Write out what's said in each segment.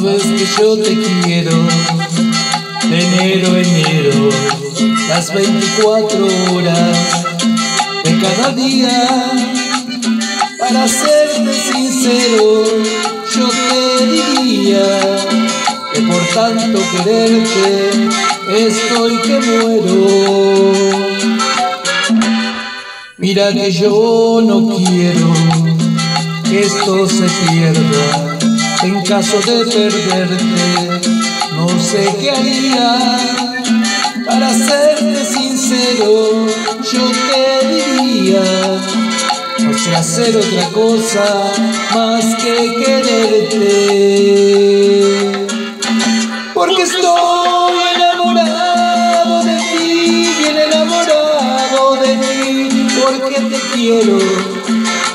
Sabes que yo te quiero de enero a enero, las 24 horas de cada día. Para serte sincero, yo te diría que por tanto quererte estoy que muero. Mira que yo no quiero que esto se pierda en caso de perderte, no sé qué haría. Para serte sincero, yo te diría, no sé hacer otra cosa más que quererte. Porque estoy enamorado de ti, bien enamorado de ti, porque te quiero,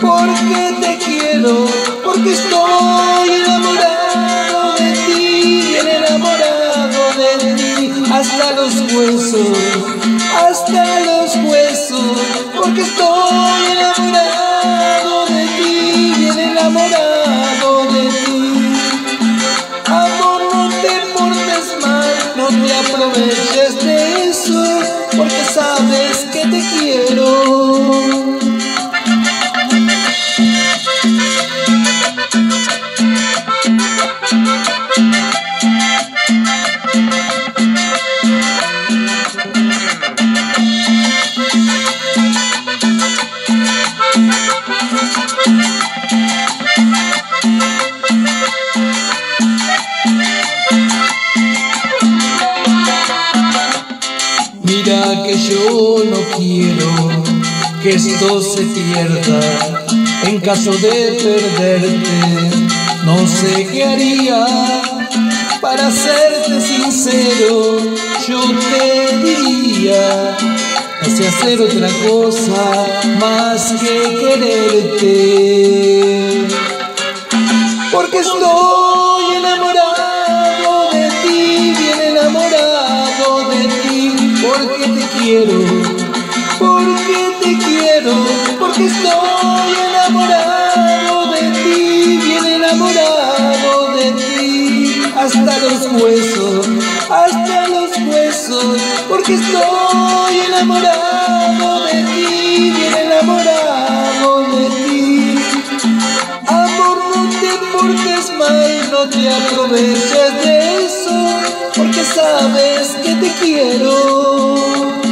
porque te quiero, porque estoy hasta los huesos, yo no quiero que esto se pierda en caso de perderte. No sé qué haría para serte sincero. Yo te diría, no sé hacer otra cosa más que quererte. Porque estoy porque te quiero, porque te quiero, porque estoy enamorado de ti, bien enamorado de ti, hasta los huesos, hasta los huesos, porque estoy enamorado de ti, bien enamorado de ti. Amor, no te portes mal, no te aproveches de eso, porque sabes que te quiero.